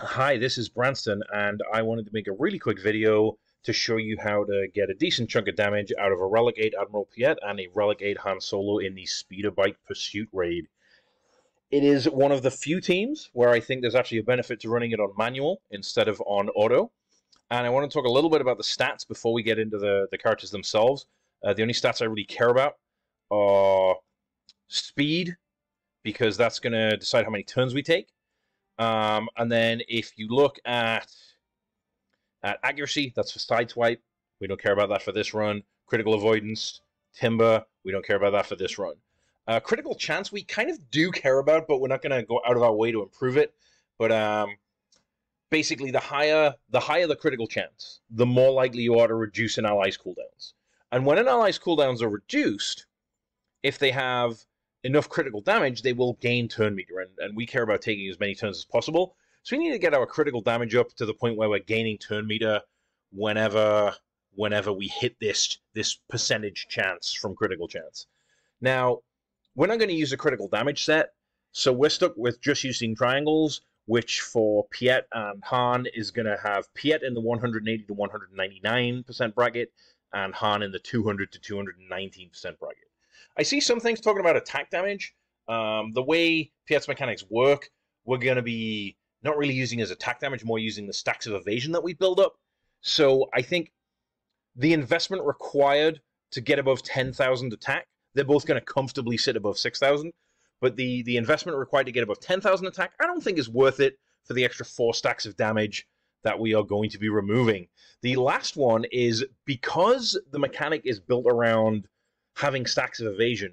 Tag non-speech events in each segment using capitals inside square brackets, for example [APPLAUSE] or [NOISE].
Hi, this is Branston, and I wanted to make a really quick video to show you how to get a decent chunk of damage out of a Relic 8 Admiral Piett and a Relic 8 Han Solo in the Speeder Bike Pursuit Raid. It is one of the few teams where I think there's actually a benefit to running it on manual instead of on auto. And I want to talk a little bit about the stats before we get into the, the characters themselves. Uh, the only stats I really care about are speed, because that's going to decide how many turns we take. Um, and then if you look at at accuracy, that's for sideswipe. We don't care about that for this run. Critical avoidance, timber, we don't care about that for this run. Uh, critical chance, we kind of do care about, but we're not going to go out of our way to improve it. But um, basically, the higher the higher the critical chance, the more likely you are to reduce an ally's cooldowns. And when an ally's cooldowns are reduced, if they have enough critical damage, they will gain turn meter, and, and we care about taking as many turns as possible. So we need to get our critical damage up to the point where we're gaining turn meter whenever whenever we hit this this percentage chance from critical chance. Now, we're not going to use a critical damage set, so we're stuck with just using triangles, which for Piett and Han is going to have Piett in the 180 to 199% bracket, and Han in the 200 to 219% bracket. I see some things talking about attack damage. Um, the way PS mechanics work, we're going to be not really using as attack damage, more using the stacks of evasion that we build up. So I think the investment required to get above 10,000 attack, they're both going to comfortably sit above 6,000. But the, the investment required to get above 10,000 attack, I don't think is worth it for the extra four stacks of damage that we are going to be removing. The last one is because the mechanic is built around having stacks of evasion.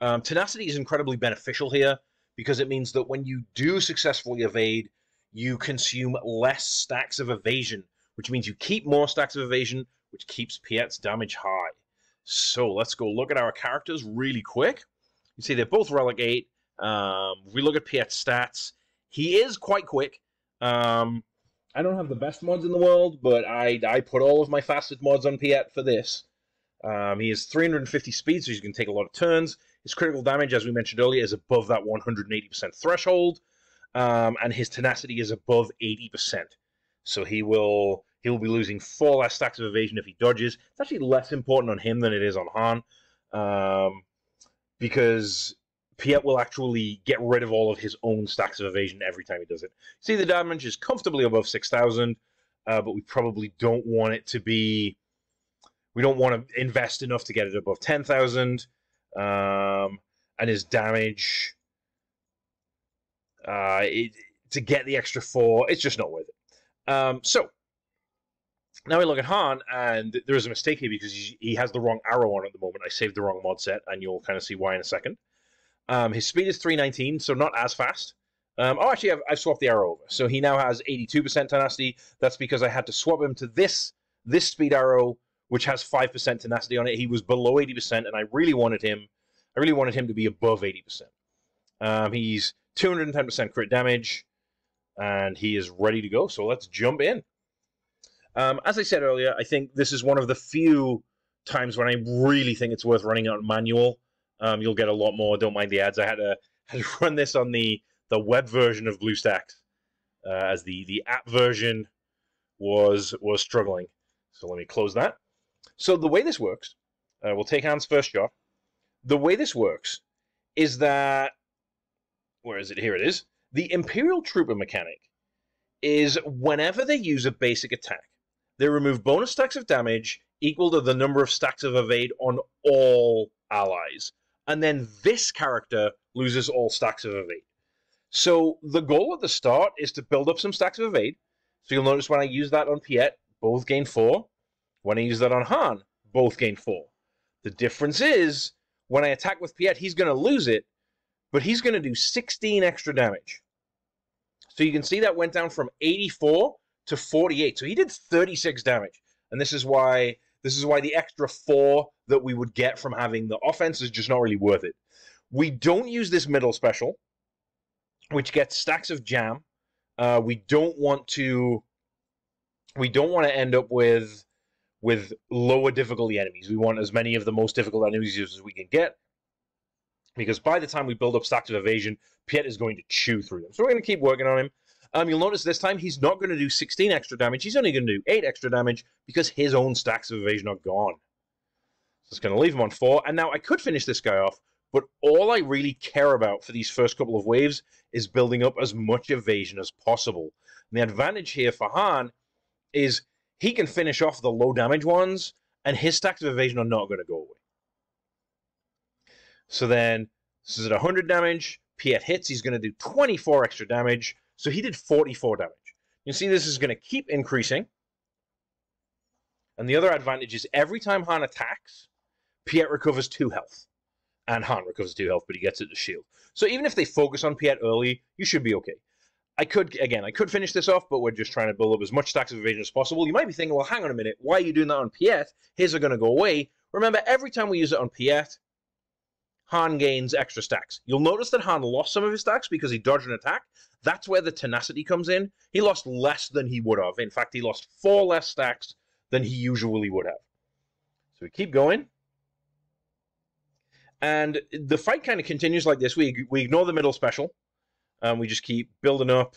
Um, tenacity is incredibly beneficial here because it means that when you do successfully evade, you consume less stacks of evasion, which means you keep more stacks of evasion, which keeps Piett's damage high. So let's go look at our characters really quick. You see they're both 8. Um, we look at Piett's stats. He is quite quick. Um, I don't have the best mods in the world, but I, I put all of my fastest mods on Piett for this. Um, he has 350 speed, so going to take a lot of turns. His critical damage, as we mentioned earlier, is above that 180% threshold, um, and his tenacity is above 80%. So he will he will be losing four less stacks of evasion if he dodges. It's actually less important on him than it is on Han, um, because Piett will actually get rid of all of his own stacks of evasion every time he does it. See, the damage is comfortably above 6,000, uh, but we probably don't want it to be we don't want to invest enough to get it above 10,000. Um, and his damage, uh, it, to get the extra four, it's just not worth it. Um, so, now we look at Han, and there is a mistake here because he has the wrong arrow on at the moment. I saved the wrong mod set, and you'll kind of see why in a second. Um, his speed is 319, so not as fast. Um, oh, actually, I've, I've, swapped the arrow over. So he now has 82% tenacity. That's because I had to swap him to this this speed arrow which has 5% tenacity on it. He was below 80%, and I really wanted him. I really wanted him to be above 80%. Um, he's 210% crit damage, and he is ready to go. So let's jump in. Um, as I said earlier, I think this is one of the few times when I really think it's worth running on manual. Um, you'll get a lot more. Don't mind the ads. I had to, [LAUGHS] had to run this on the the web version of BlueStacks, uh, as the the app version was was struggling. So let me close that. So the way this works, uh, we'll take Han's first shot. The way this works is that, where is it? Here it is. The Imperial Trooper mechanic is whenever they use a basic attack, they remove bonus stacks of damage equal to the number of stacks of evade on all allies. And then this character loses all stacks of evade. So the goal at the start is to build up some stacks of evade. So you'll notice when I use that on Piett, both gain four. When I use that on Han, both gain four. The difference is when I attack with Piett, he's going to lose it, but he's going to do 16 extra damage. So you can see that went down from 84 to 48. So he did 36 damage. And this is why this is why the extra four that we would get from having the offense is just not really worth it. We don't use this middle special, which gets stacks of jam. Uh, we don't want to we don't want to end up with with lower difficulty enemies. We want as many of the most difficult enemies as we can get. Because by the time we build up stacks of evasion, Piett is going to chew through them. So we're going to keep working on him. Um, you'll notice this time he's not going to do 16 extra damage. He's only going to do 8 extra damage because his own stacks of evasion are gone. So it's going to leave him on 4. And now I could finish this guy off, but all I really care about for these first couple of waves is building up as much evasion as possible. And the advantage here for Han is he can finish off the low damage ones, and his stacks of evasion are not going to go away. So then, this is at 100 damage. Piett hits, he's going to do 24 extra damage. So he did 44 damage. You see this is going to keep increasing. And the other advantage is every time Han attacks, Piett recovers 2 health. And Han recovers 2 health, but he gets it to shield. So even if they focus on Piett early, you should be okay. I could, again, I could finish this off, but we're just trying to build up as much stacks of evasion as possible. You might be thinking, well, hang on a minute, why are you doing that on Piett? His are going to go away. Remember, every time we use it on Piett, Han gains extra stacks. You'll notice that Han lost some of his stacks because he dodged an attack. That's where the tenacity comes in. He lost less than he would have. In fact, he lost four less stacks than he usually would have. So we keep going. And the fight kind of continues like this. We, we ignore the middle special. Um, we just keep building up,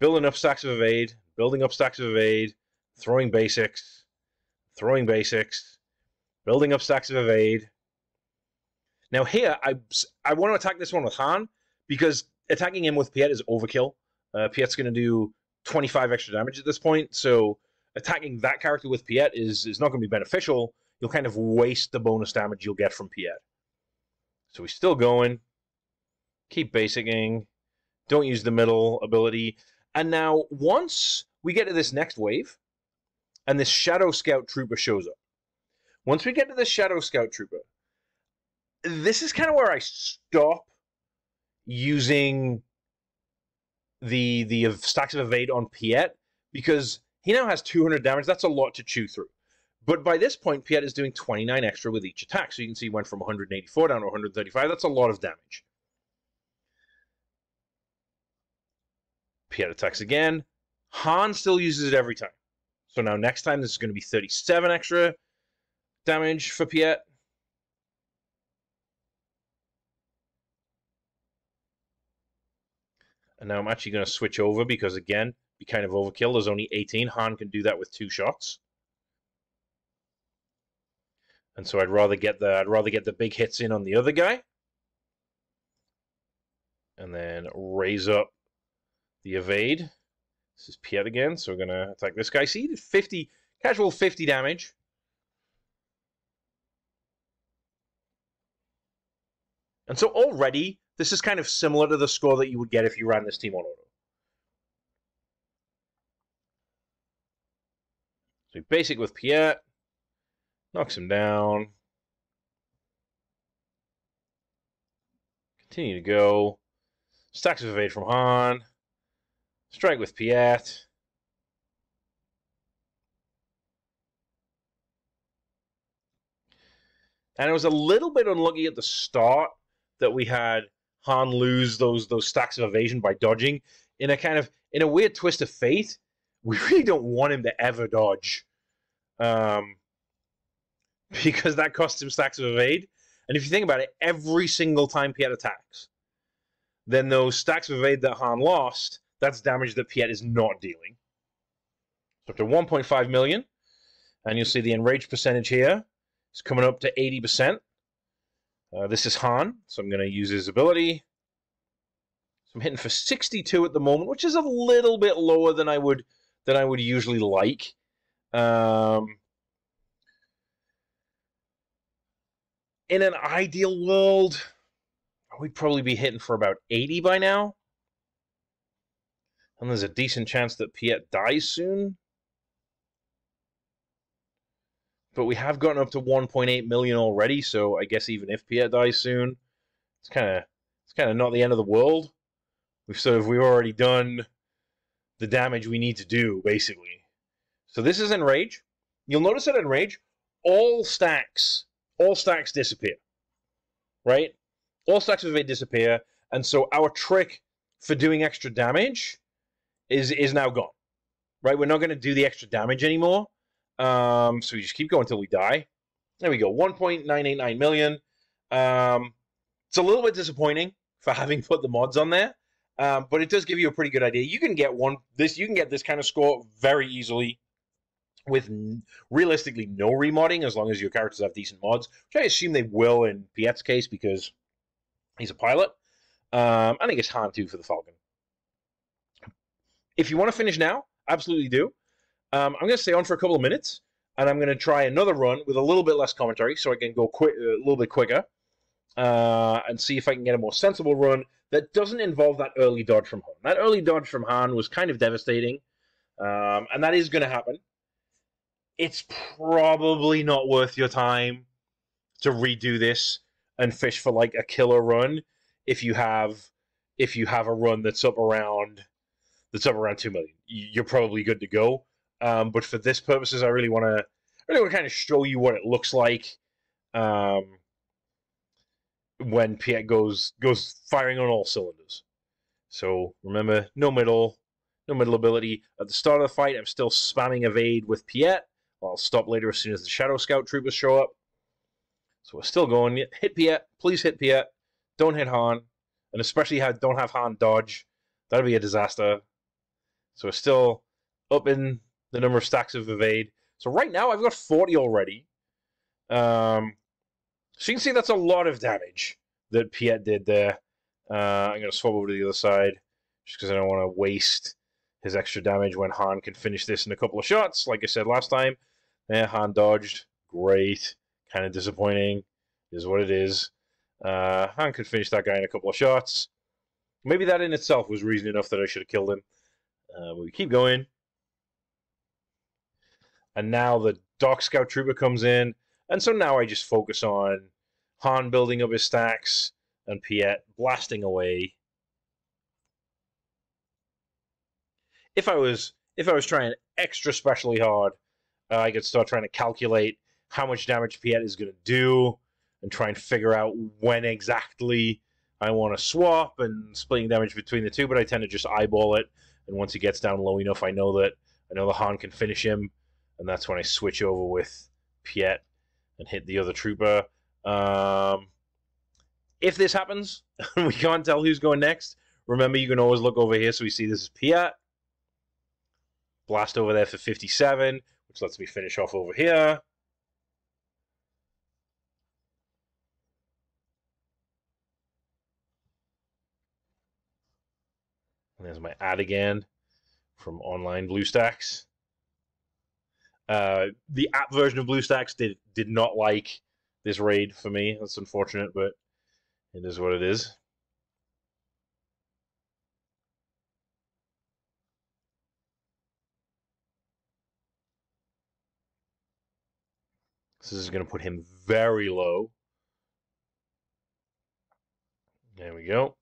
building up stacks of evade, building up stacks of evade, throwing basics, throwing basics, building up stacks of evade, now here, I I want to attack this one with Han because attacking him with Piett is overkill. Uh, Piett's going to do 25 extra damage at this point, so attacking that character with Piett is is not going to be beneficial. You'll kind of waste the bonus damage you'll get from Piett. So he's still going. Keep basicing. Don't use the middle ability. And now, once we get to this next wave, and this Shadow Scout Trooper shows up. Once we get to this Shadow Scout Trooper, this is kind of where I stop using the the stacks of evade on Piett because he now has 200 damage. That's a lot to chew through. But by this point, Piett is doing 29 extra with each attack. So you can see he went from 184 down to 135. That's a lot of damage. Piett attacks again. Han still uses it every time. So now next time, this is going to be 37 extra damage for Piett. And now I'm actually going to switch over because, again, be kind of overkill. There's only 18. Han can do that with two shots. And so I'd rather get the I'd rather get the big hits in on the other guy. And then raise up the evade. This is Piett again, so we're gonna attack this guy. See, 50 casual 50 damage. And so already this is kind of similar to the score that you would get if you ran this team on auto. So basic with Piett. Knocks him down. Continue to go. Stacks of evade from Han. Strike with Piett. And it was a little bit unlucky at the start that we had Han lose those those stacks of evasion by dodging in a kind of in a weird twist of fate. We [LAUGHS] really don't want him to ever dodge, um, because that costs him stacks of evade. And if you think about it, every single time Piett attacks, then those stacks of evade that Han lost, that's damage that Piett is not dealing. So up to 1.5 million, and you'll see the enrage percentage here is coming up to 80%. Uh, this is Han, so I'm going to use his ability. So I'm hitting for 62 at the moment, which is a little bit lower than I would than I would usually like. Um, in an ideal world, we'd probably be hitting for about 80 by now. And there's a decent chance that Piett dies soon. but we have gotten up to 1.8 million already. So I guess even if Piett dies soon, it's kind of it's kind of not the end of the world. We've of we've already done the damage we need to do basically. So this is enrage. You'll notice that enrage, all stacks, all stacks disappear. Right? All stacks of it disappear, and so our trick for doing extra damage is is now gone. Right? We're not going to do the extra damage anymore um, so we just keep going until we die. There we go, 1.989 million. Um, it's a little bit disappointing for having [LAUGHS] put the mods on there. Um, but it does give you a pretty good idea. You can get one this you can get this kind of score very easily with realistically no remodding as long as your characters have decent mods, which I assume they will in Piett's case because he's a pilot. Um, I think it's Han too for the Falcon. If you want to finish now, absolutely do. Um, I'm going to stay on for a couple of minutes, and I'm going to try another run with a little bit less commentary, so I can go quick, a little bit quicker, uh, and see if I can get a more sensible run that doesn't involve that early dodge from Han. That early dodge from Han was kind of devastating, um, and that is going to happen. It's probably not worth your time to redo this and fish for like a killer run if you have if you have a run that's up around that's up around two million. You're probably good to go. Um, but for this purposes, I really want to really want to kind of show you what it looks like um, when Piett goes goes firing on all cylinders. So remember, no middle, no middle ability. At the start of the fight, I'm still spamming evade with Piett. I'll stop later as soon as the Shadow Scout troopers show up. So we're still going. Hit Piett. Please hit Piett. Don't hit Han. And especially don't have Han dodge. That'd be a disaster. So we're still up in the number of stacks of evade. So right now I've got 40 already. Um, so you can see that's a lot of damage that Piett did there. Uh, I'm going to swap over to the other side just because I don't want to waste his extra damage when Han can finish this in a couple of shots. Like I said last time, yeah, Han dodged. Great. Kind of disappointing. Is what it is. Uh, Han could finish that guy in a couple of shots. Maybe that in itself was reason enough that I should have killed him. Uh, we keep going. And now the Dark Scout Trooper comes in. And so now I just focus on Han building up his stacks and Piett blasting away. If I was if I was trying extra specially hard, uh, I could start trying to calculate how much damage Piett is going to do and try and figure out when exactly I want to swap and splitting damage between the two, but I tend to just eyeball it. And once he gets down low enough, I know that I know the Han can finish him, and that's when I switch over with Piett and hit the other trooper. Um, if this happens, [LAUGHS] we can't tell who's going next. Remember, you can always look over here so we see this is Piett. Blast over there for 57, which lets me finish off over here. And there's my ad again from online BlueStacks. Uh, the app version of BlueStacks did did not like this raid for me. That's unfortunate, but it is what it is. This is going to put him very low. There we go.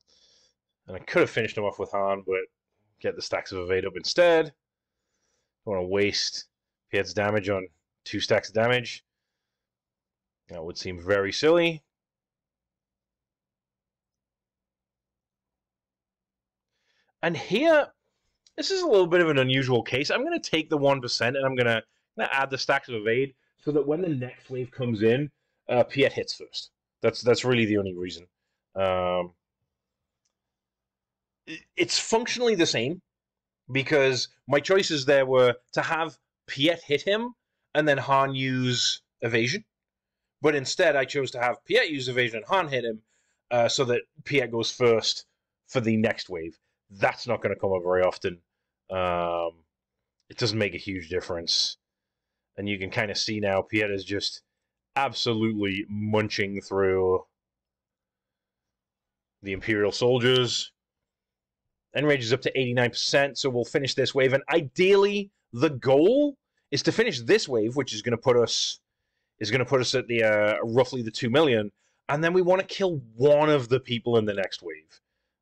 And I could have finished him off with Han, but get the stacks of evade up instead. Don't want to waste Piett's damage on two stacks of damage. That would seem very silly. And here, this is a little bit of an unusual case. I'm going to take the 1% and I'm going to add the stacks of evade so that when the next wave comes in, uh, Piett hits first. That's that's really the only reason. Um, it's functionally the same because my choices there were to have Piett hit him and then Han use evasion. But instead, I chose to have Piett use evasion and Han hit him uh, so that Piett goes first for the next wave. That's not going to come up very often. Um, it doesn't make a huge difference. And you can kind of see now Piett is just absolutely munching through the Imperial soldiers. Enrage is up to 89%, so we'll finish this wave. And ideally, the goal is to finish this wave, which is going to put us is going to put us at the uh, roughly the two million, and then we want to kill one of the people in the next wave.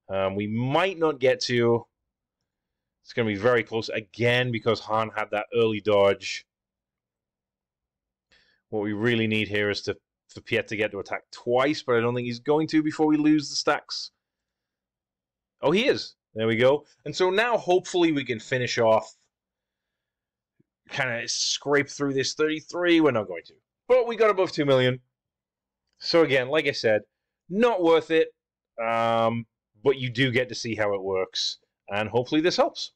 Um, we might not get to. It's going to be very close again because Han had that early dodge. What we really need here is to for Piett to get to attack twice, but I don't think he's going to before we lose the stacks. Oh, he is. There we go. And so now hopefully we can finish off, kind of scrape through this 33. We're not going to. But we got above 2 million. So again, like I said, not worth it. Um, but you do get to see how it works, and hopefully this helps.